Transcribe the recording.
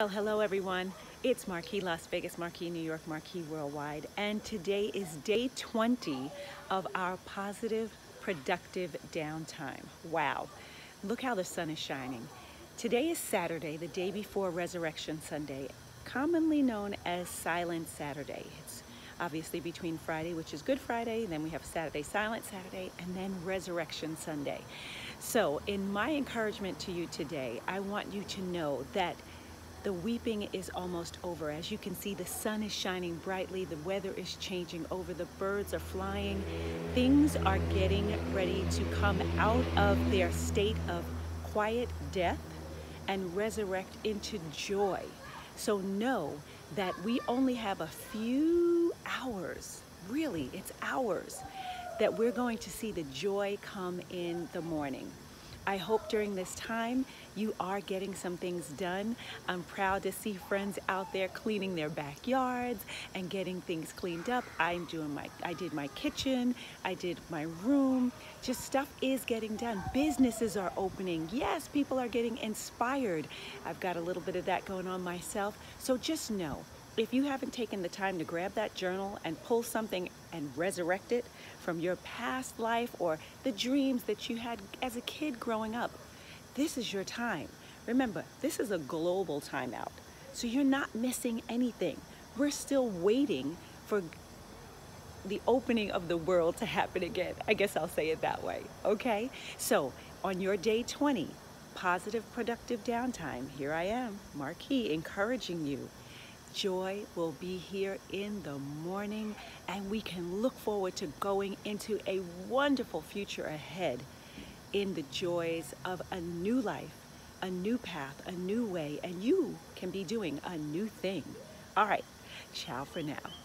Well, hello everyone. It's MarQue Las Vegas, MarQue New York, MarQue Worldwide, and today is day 20 of our positive, productive downtime. Wow, look how the sun is shining. Today is Saturday, the day before Resurrection Sunday, commonly known as Silent Saturday. It's obviously between Friday, which is Good Friday, then we have Saturday, Silent Saturday, and then Resurrection Sunday. So, in my encouragement to you today, I want you to know that the weeping is almost over. As you can see, the sun is shining brightly, the weather is changing over, the birds are flying. Things are getting ready to come out of their state of quiet death and resurrect into joy. So know that we only have a few hours, really, it's hours, that we're going to see the joy come in the morning. I hope during this time you are getting some things done. I'm proud to see friends out there cleaning their backyards and getting things cleaned up. I'm doing my, I did my kitchen, I did my room. Just stuff is getting done. Businesses are opening. Yes, people are getting inspired. I've got a little bit of that going on myself. So just know if you haven't taken the time to grab that journal and pull something and resurrect it from your past life or the dreams that you had as a kid growing up, this is your time. Remember, this is a global timeout, so you're not missing anything. We're still waiting for the opening of the world to happen again. I guess I'll say it that way, okay? So, on your day 20, positive, productive downtime, here I am, MarQue, encouraging you Joy will be here in the morning, and we can look forward to going into a wonderful future ahead in the joys of a new life, a new path, a new way, and you can be doing a new thing. All right, ciao for now.